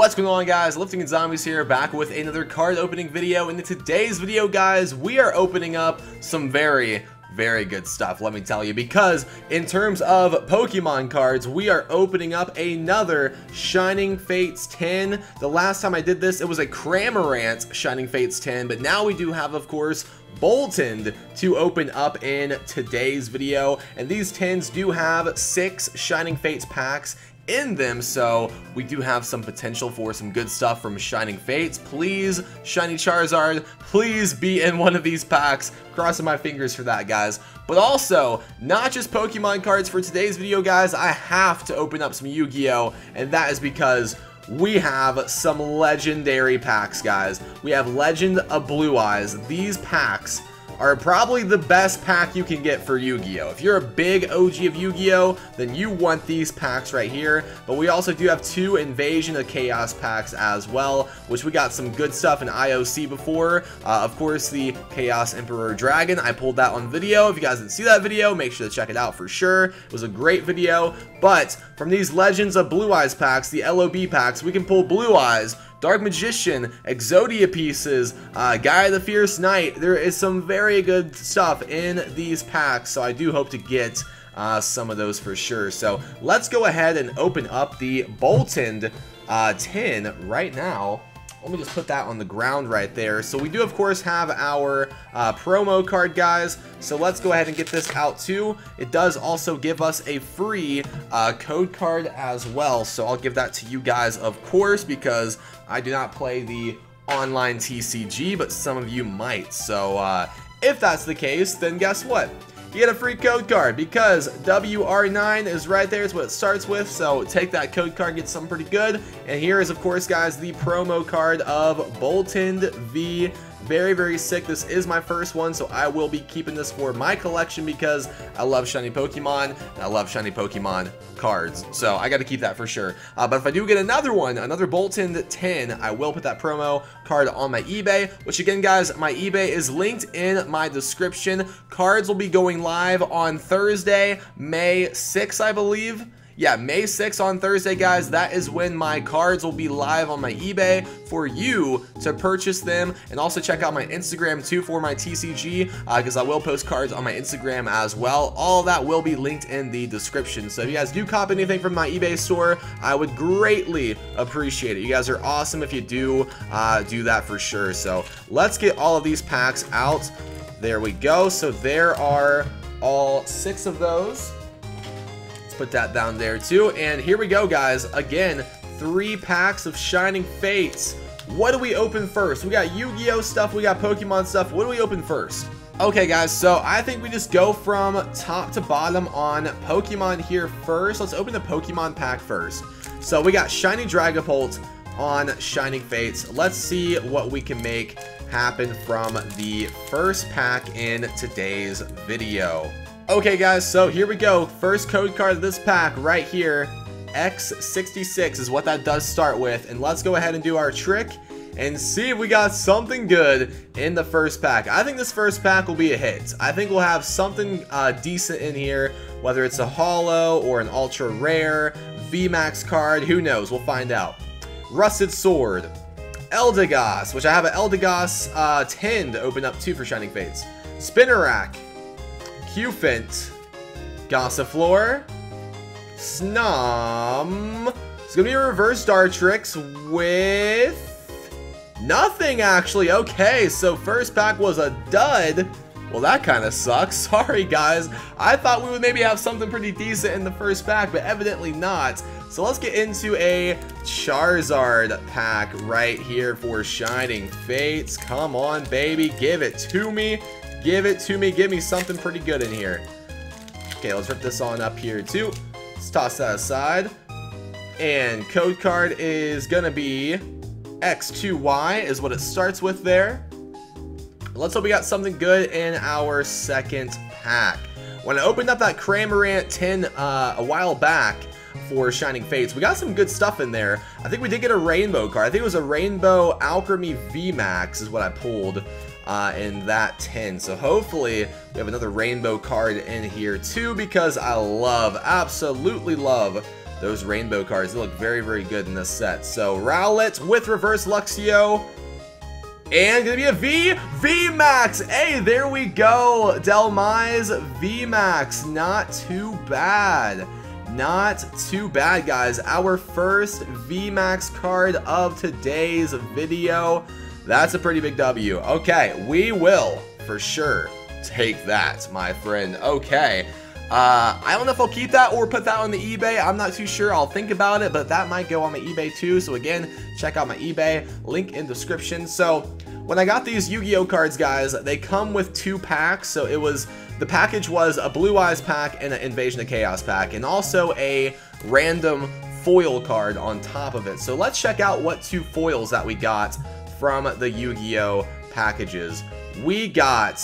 What's going on guys, Lifting and Zombies here, back with another card opening video, and in today's video guys, we are opening up some very, very good stuff, let me tell you, because in terms of Pokemon cards, we are opening up another Shining Fates Tin. The last time I did this, it was a Cramorant Shining Fates Tin, but now we do have, of course, Boltund to open up in today's video, and these tins do have six Shining Fates packs in them, so we do have some potential for some good stuff from Shining Fates. Please, Shiny Charizard, please be in one of these packs. Crossing my fingers for that, guys. But also, not just Pokemon cards for today's video, guys. I have to open up some Yu-Gi-Oh! And that is because we have some legendary packs, guys. We have Legend of Blue Eyes. These packs are probably the best pack you can get for Yu-Gi-Oh! If you're a big OG of Yu-Gi-Oh! then you want these packs right here, but we also do have two Invasion of Chaos packs as well, which we got some good stuff in IOC before. Uh, of course, the Chaos Emperor Dragon, I pulled that on video. If you guys didn't see that video, make sure to check it out for sure. It was a great video, but from these Legends of Blue Eyes packs, the LOB packs, we can pull Blue Eyes, Dark Magician, Exodia pieces, uh, Gaia the Fierce Knight. There is some very good stuff in these packs, so I do hope to get uh, some of those for sure. So let's go ahead and open up the Boltund uh, tin right now. Let me just put that on the ground right there. So we do, of course, have our uh, promo card, guys. So let's go ahead and get this out, too. It does also give us a free uh, code card as well. So I'll give that to you guys, of course, because I do not play the online TCG, but some of you might. So uh, if that's the case, then guess what? You get a free code card because WR9 is right there. It's what it starts with. So take that code card, get something pretty good. And here is, of course, guys, the promo card of Boltund V very, very sick. This is my first one, so I will be keeping this for my collection because I love shiny Pokemon, and I love shiny Pokemon cards. So I got to keep that for sure. Uh, but if I do get another one, another Boltund tin, I will put that promo card on my eBay, which again, guys, my eBay is linked in my description. Cards will be going live on Thursday, May 6th, I believe yeah, May 6th on Thursday, guys, that is when my cards will be live on my eBay for you to purchase them. And also check out my Instagram too for my TCG because uh, I will post cards on my Instagram as well. All that will be linked in the description. So if you guys do cop anything from my eBay store, I would greatly appreciate it. You guys are awesome if you do uh, do that for sure. So let's get all of these packs out. There we go. So there are all six of those put that down there too. And here we go, guys. Again, three packs of Shining Fates. What do we open first? We got Yu-Gi-Oh stuff, we got Pokemon stuff. What do we open first? Okay, guys, so I think we just go from top to bottom on Pokemon here first. Let's open the Pokemon pack first. So we got Shiny Dragapult on Shining Fates. Let's see what we can make happen from the first pack in today's video. Okay, guys, so here we go. First code card of this pack right here. X66 is what that does start with. And let's go ahead and do our trick and see if we got something good in the first pack. I think this first pack will be a hit. I think we'll have something uh, decent in here, whether it's a hollow or an ultra rare, VMAX card, who knows, we'll find out. Rusted Sword, Eldegoss, which I have an Eldegoss uh, tin to open up too for Shining Fates. Spinarak, Cufant, Gossifleur, Snom. It's gonna be a reverse Dartrix with nothing actually. Okay, so first pack was a dud. Well, that kind of sucks. Sorry, guys. I thought we would maybe have something pretty decent in the first pack, but evidently not. So let's get into a Charizard pack right here for Shining Fates. Come on, baby. Give it to me. Give it to me. Give me something pretty good in here. Okay, let's rip this on up here too. Let's toss that aside. And code card is going to be X2Y is what it starts with there. Let's hope we got something good in our second pack. When I opened up that Cramorant tin uh, a while back for Shining Fates, we got some good stuff in there. I think we did get a Rainbow card. I think it was a Rainbow Alcremie VMAX is what I pulled uh, in that tin. So hopefully we have another rainbow card in here too because I love, absolutely love those rainbow cards. They look very, very good in this set. So Rowlet with Reverse Luxio. And gonna be a V, VMAX. Hey, there we go. Dhelmise VMAX. Not too bad. Not too bad, guys. Our first VMAX card of today's video. That's a pretty big W. Okay, we will, for sure, take that, my friend. Okay. Uh, I don't know if I'll keep that or put that on the eBay. I'm not too sure. I'll think about it, but that might go on my eBay too. So again, check out my eBay. Link in description. So when I got these Yu-Gi-Oh cards, guys, they come with two packs. So it was, the package was a Blue Eyes pack and an Invasion of Chaos pack, and also a random foil card on top of it. So let's check out what two foils that we got from the Yu-Gi-Oh packages. We got,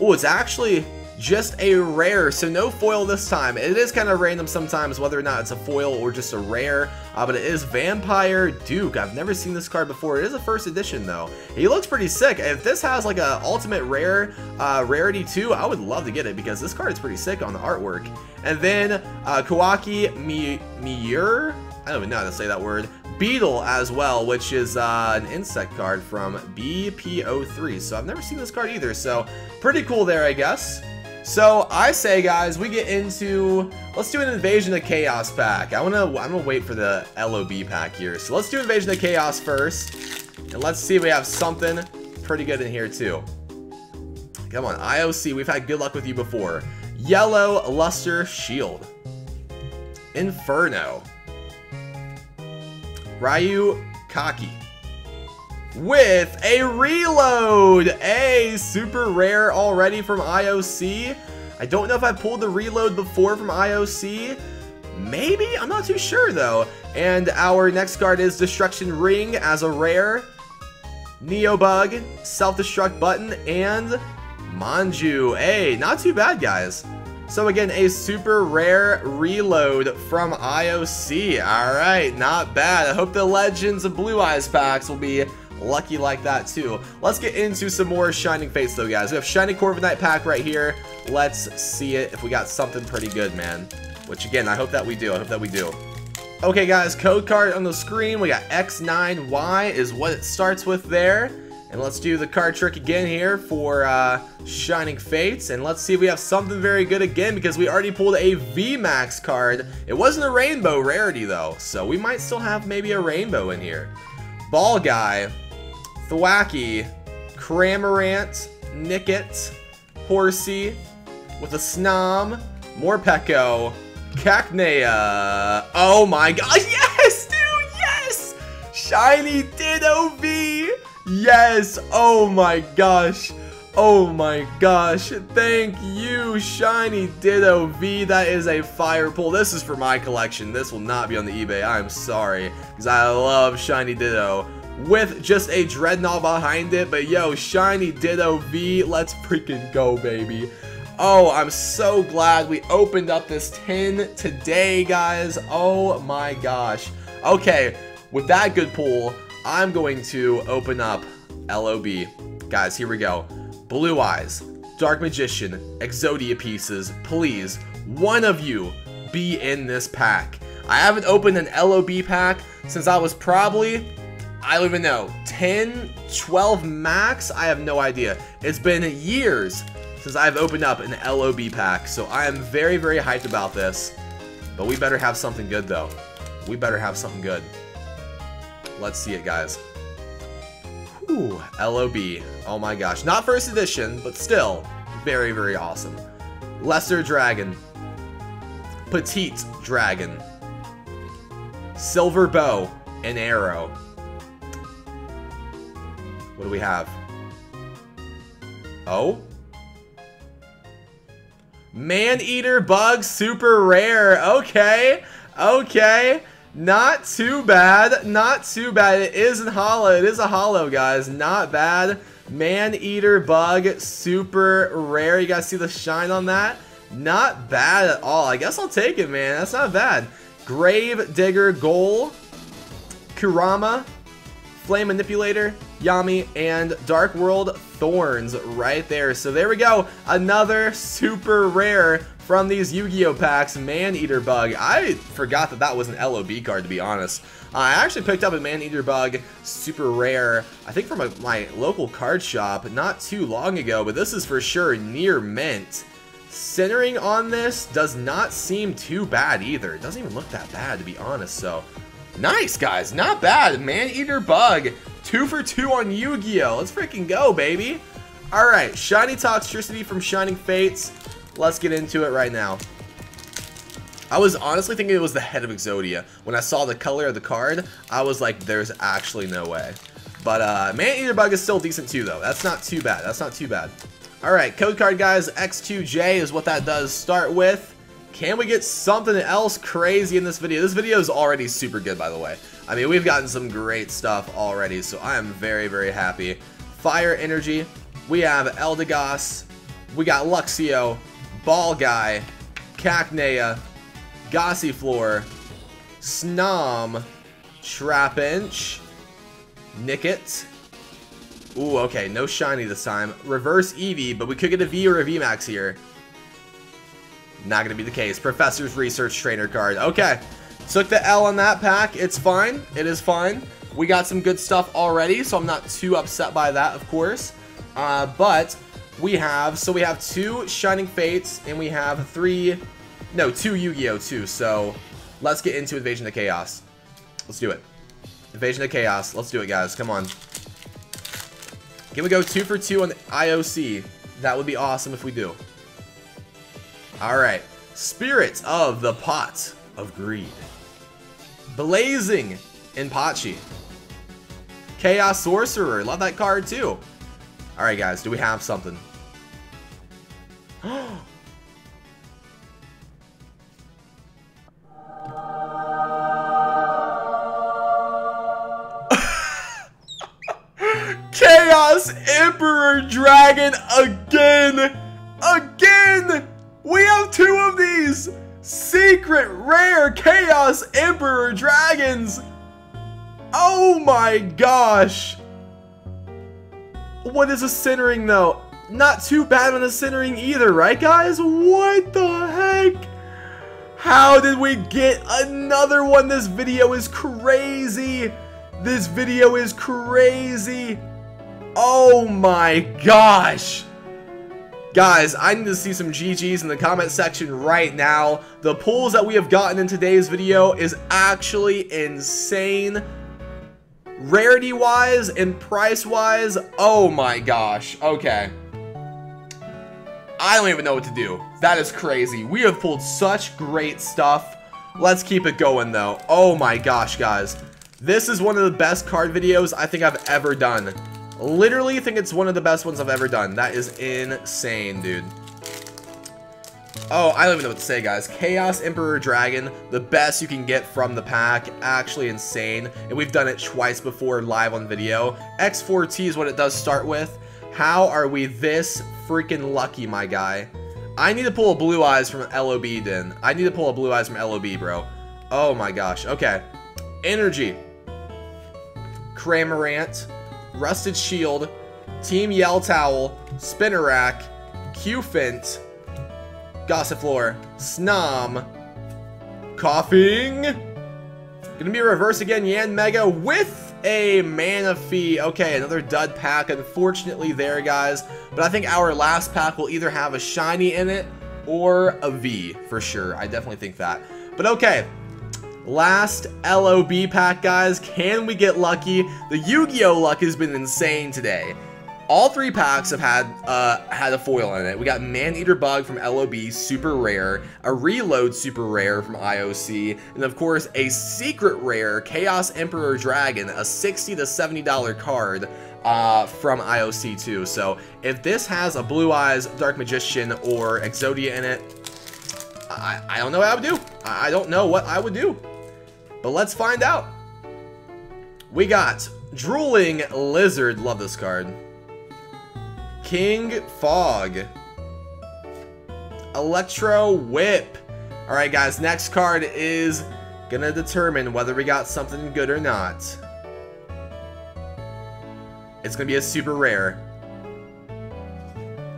oh, it's actually just a rare, so no foil this time. It is kind of random sometimes whether or not it's a foil or just a rare, uh, but it is Vampire Duke. I've never seen this card before. It is a first edition though. He looks pretty sick. If this has like a ultimate rare uh, rarity too, I would love to get it because this card is pretty sick on the artwork. And then uh, Kawaki Mi Miur, I don't even know how to say that word. Beetle as well, which is uh, an insect card from BPO3. So I've never seen this card either, so pretty cool there, I guess. So I say, guys, we get into let's do an Invasion of Chaos pack. I wanna I'm gonna wait for the LOB pack here. So let's do Invasion of Chaos first, and let's see if we have something pretty good in here too. Come on, IOC. We've had good luck with you before. Yellow Luster Shield. Inferno. Ryu Kaki with a reload. A super rare already from IOC. I don't know if I pulled the reload before from IOC. Maybe? I'm not too sure though. And our next card is Destruction Ring as a rare. Neobug, Self-Destruct Button, and Manju. Hey, not too bad, guys. So again, a super rare reload from IOC. Alright, not bad. I hope the Legends of Blue Eyes packs will be lucky like that too. Let's get into some more Shining Fates though, guys. We have Shining Corviknight pack right here. Let's see it if we got something pretty good, man. Which again, I hope that we do. I hope that we do. Okay, guys, code card on the screen. We got X9Y is what it starts with there. And let's do the card trick again here for uh, Shining Fates. And let's see if we have something very good again because we already pulled a VMAX card. It wasn't a rainbow rarity though, so we might still have maybe a rainbow in here. Ball Guy, Thwackey, Cramorant, Nickit, Horsea, with a Snom, Morpeko, Cacnea. Oh my god, yes, dude, yes! Shiny V, yes, oh my gosh. Oh my gosh, thank you, Shiny Ditto V. That is a fire pull. This is for my collection. This will not be on the eBay. I'm sorry, because I love Shiny Ditto with just a Dreadnought behind it. But yo, Shiny Ditto V, let's freaking go, baby. Oh, I'm so glad we opened up this tin today, guys. Oh my gosh. Okay, with that good pull, I'm going to open up LOB. Guys, here we go. Blue Eyes, Dark Magician, Exodia pieces, please, one of you be in this pack. I haven't opened an LOB pack since I was probably I don't even know, 10, 12 max? I have no idea. It's been years since I've opened up an LOB pack, so I am very, very hyped about this. But we better have something good, though. We better have something good. Let's see it, guys. Whew, LOB. Oh my gosh. Not first edition, but still, very, very awesome. Lesser Dragon. Petite Dragon. Silver Bow and Arrow. What do we have? Oh? Man-Eater Bug Super Rare. Okay. Okay. Not too bad. Not too bad. It is in hollow. It is a hollow, guys. Not bad. Man-Eater Bug Super Rare. You guys see the shine on that? Not bad at all. I guess I'll take it, man. That's not bad. Grave Digger Ghoul. Kurama. Flame Manipulator Yami, and Dark World Thorns right there. So there we go. Another super rare from these Yu-Gi-Oh packs, Man-Eater Bug. I forgot that that was an LOB card, to be honest. Uh, I actually picked up a Man-Eater Bug super rare, I think from a, my local card shop not too long ago, but this is for sure near mint. Centering on this does not seem too bad either. It doesn't even look that bad, to be honest, so... Nice, guys. Not bad. Man-Eater Bug. Two for two on Yu-Gi-Oh! Let's freaking go, baby. Alright, Shiny Toxtricity from Shining Fates. Let's get into it right now. I was honestly thinking it was the head of Exodia. When I saw the color of the card, I was like, there's actually no way. But uh, Man-Eater Bug is still decent too, though. That's not too bad. That's not too bad. Alright, code card, guys. X2J is what that does start with. Can we get something else crazy in this video? This video is already super good, by the way. I mean, we've gotten some great stuff already, so I am very, very happy. Fire Energy. We have Eldegoss. We got Luxio. Ball Guy. Cacnea. Gossifleur. Snom. Trapinch. Nickit. Ooh, okay, no shiny this time. Reverse Eevee, but we could get a V or a VMAX here. Not going to be the case. Professor's Research Trainer card. Okay. Took the L on that pack. It's fine. It is fine. We got some good stuff already, so I'm not too upset by that, of course. Uh, but we have, so we have two Shining Fates, and we have three, no, two Yu-Gi-Oh! too. So let's get into Invasion of Chaos. Let's do it. Invasion of Chaos. Let's do it, guys. Come on. Can we go two for two on the IOC? That would be awesome if we do. Alright. Spirits of the Pot of Greed. Blazing Inpachi. Chaos Sorcerer. Love that card too. Alright guys, do we have something? Chaos Emperor Dragon again! Chaos Emperor Dragons! Oh my gosh! What is a centering though? Not too bad on the centering either, right guys? What the heck? How did we get another one? This video is crazy. This video is crazy. Oh my gosh. Guys, I need to see some GG's in the comment section right now. The pulls that we have gotten in today's video is actually insane. Rarity-wise and price-wise, oh my gosh. Okay. I don't even know what to do. That is crazy. We have pulled such great stuff. Let's keep it going, though. Oh my gosh, guys. This is one of the best card videos I think I've ever done. Literally think it's one of the best ones I've ever done. That is insane, dude. Oh, I don't even know what to say, guys. Chaos Emperor Dragon, the best you can get from the pack. Actually insane. And we've done it twice before live on video. X4T is what it does start with. How are we this freaking lucky, my guy? I need to pull a Blue Eyes from LOB, then. I need to pull a Blue Eyes from LOB, bro. Oh my gosh. Okay. Energy. Cramorant. Rusted Shield, Team Yell Towel, Spinarak, Cufant, Gossifleur, Snom, Koffing. gonna be a reverse again, Yanmega with a Manaphy. Okay, another dud pack, unfortunately there, guys. But I think our last pack will either have a shiny in it or a V, for sure. I definitely think that. But okay, Last LOB pack, guys. Can we get lucky? The Yu-Gi-Oh! luck has been insane today. All three packs have had uh, had a foil in it. We got Man-Eater Bug from LOB, super rare, a Reload super rare from IOC, and of course a secret rare Chaos Emperor Dragon, a 60 to $70 card uh, from IOC too. So if this has a Blue Eyes, Dark Magician, or Exodia in it, I, I don't know what I would do. I don't know what I would do. But let's find out. We got Drooling Lizard. Love this card. King Fog. Electro Whip. Alright guys, next card is gonna determine whether we got something good or not. It's gonna be a super rare.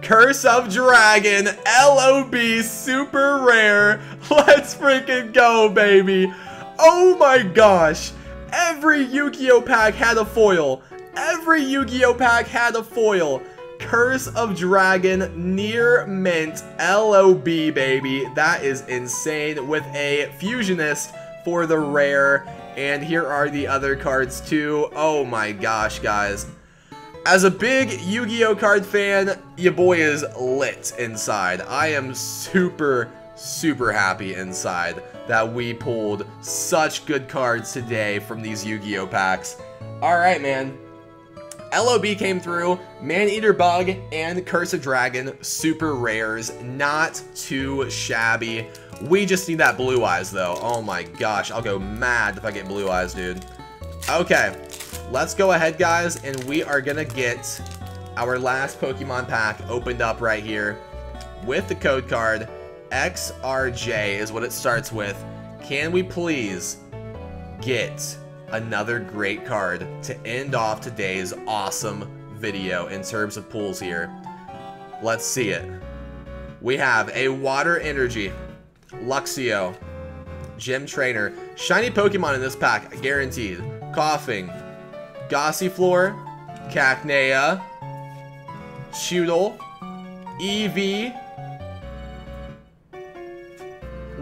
Curse of Dragon, LOB, super rare. Let's freaking go, baby. Oh my gosh. Every Yu-Gi-Oh pack had a foil. Every Yu-Gi-Oh pack had a foil. Curse of Dragon, Near Mint, LOB, baby. That is insane. With a Fusionist for the rare. And here are the other cards too. Oh my gosh, guys. As a big Yu-Gi-Oh card fan, your boy is lit inside. I am super, super happy inside that we pulled such good cards today from these Yu-Gi-Oh packs. Alright, man. LOB came through, Man-Eater Bug, and Curse of Dragon, super rares, not too shabby. We just need that Blue Eyes, though. Oh my gosh, I'll go mad if I get Blue Eyes, dude. Okay, let's go ahead, guys, and we are gonna get our last Pokemon pack opened up right here with the code card. XRJ is what it starts with. Can we please get another great card to end off today's awesome video in terms of pulls here? Let's see it. We have a Water Energy, Luxio, Gym Trainer, Shiny Pokemon in this pack, guaranteed. Koffing, Gossifleur, Cacnea, Chewtle, Eevee,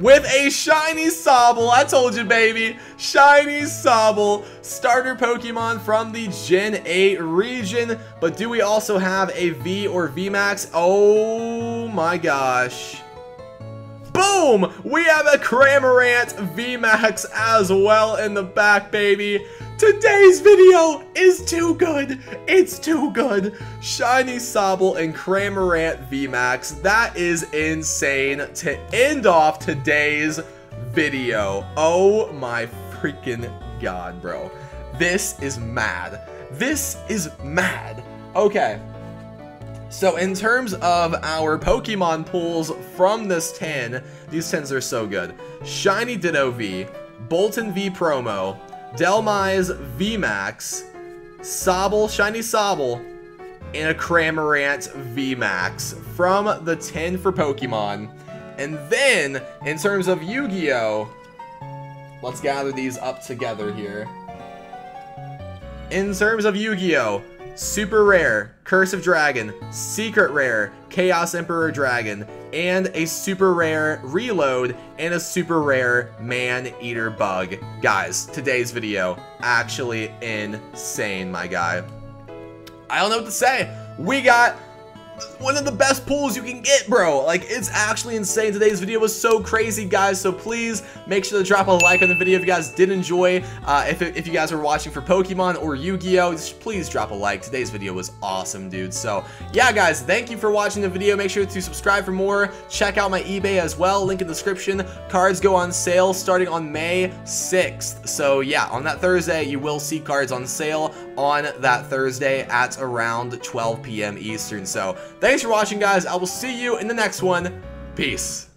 with a shiny Sobble. I told you, baby. Shiny Sobble, starter Pokemon from the Gen 8 region. But do we also have a V or VMAX? Oh my gosh. Boom! We have a Cramorant VMAX as well in the back, baby. Today's video is too good. It's too good. Shiny Sobble and Cramorant VMAX. That is insane to end off today's video. Oh my freaking god, bro. This is mad. This is mad. Okay. So in terms of our Pokemon pulls from this tin, these tins are so good. Shiny Ditto V, Boltund V promo, Dhelmise VMAX, Sobble, Shiny Sobble, and a Cramorant VMAX from the tin for Pokemon. And then, in terms of Yu-Gi-Oh! Let's gather these up together here. In terms of Yu-Gi-Oh! Super Rare, Curse of Dragon, Secret Rare, Chaos Emperor Dragon, and a Super Rare Reload, and a Super Rare Man-Eater Bug. Guys, today's video, actually insane, my guy. I don't know what to say. We got one of the best pulls you can get, bro. Like, it's actually insane. Today's video was so crazy, guys. So please make sure to drop a like on the video if you guys did enjoy. Uh, if, if you guys are watching for Pokemon or Yu-Gi-Oh, please drop a like. Today's video was awesome, dude. So yeah, guys, thank you for watching the video. Make sure to subscribe for more. Check out my eBay as well. Link in the description. Cards go on sale starting on May 6th. So yeah, on that Thursday, you will see cards on sale on that Thursday at around 12 p.m. Eastern. So thanks for watching, guys. I will see you in the next one. Peace.